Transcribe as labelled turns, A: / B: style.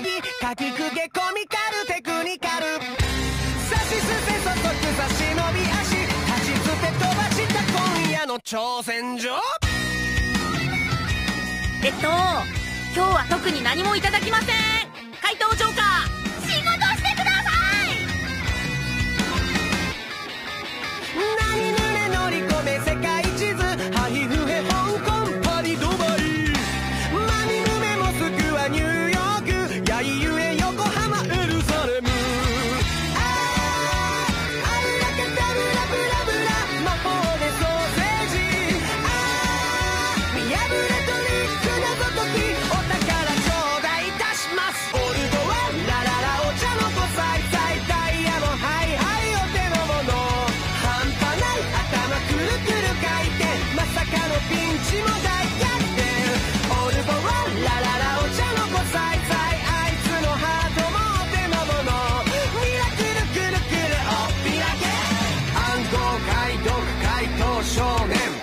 A: ぎきくコミカルテクニカル。し捨てそそくさしび足。立ち捨て飛ばした今夜の挑戦状。
B: えっと今日は特に何もいただきません。解答ジョーカー仕事してください。
A: 何胸乗り込め show them.